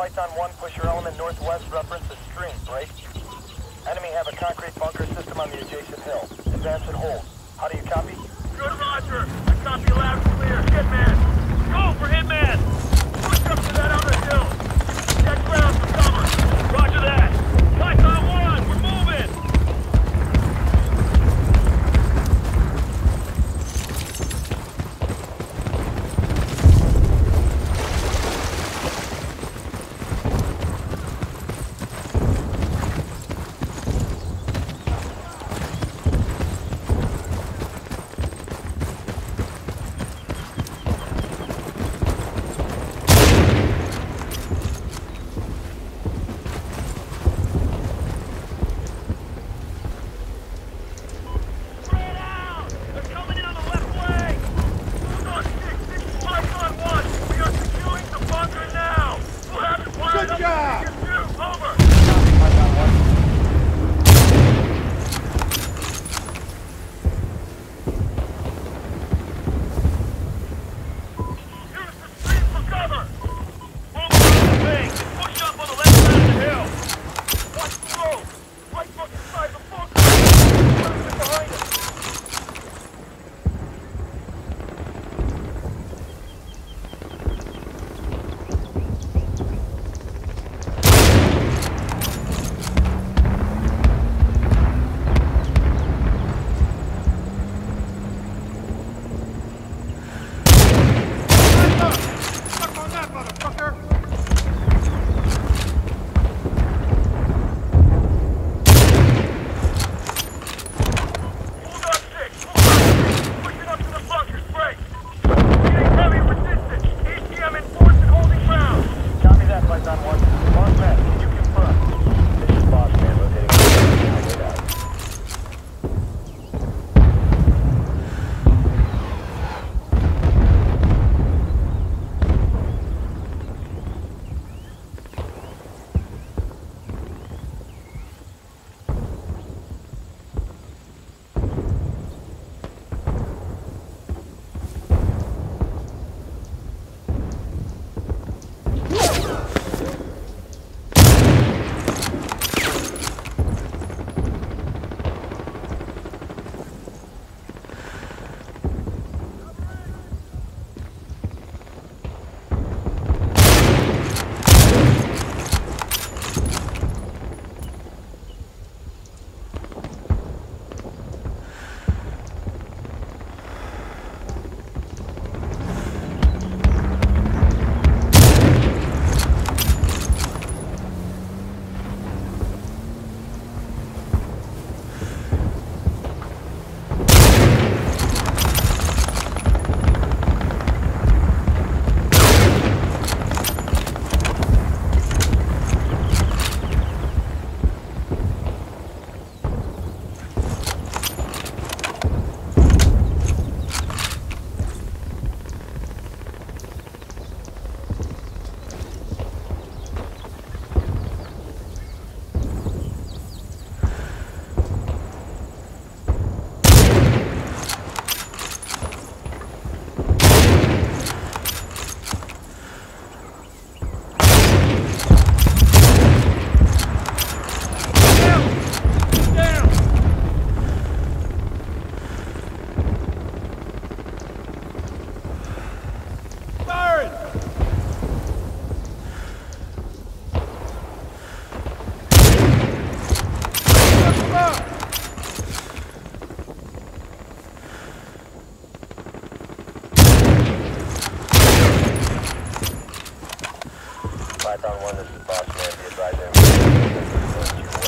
Python 1, push your element northwest, reference the stream, break. Enemy have a concrete bunker system on the adjacent hill. Advance and hold. How do you copy? Good, Roger. I copy loud and clear. Hitman. Go for Hitman. box man, be.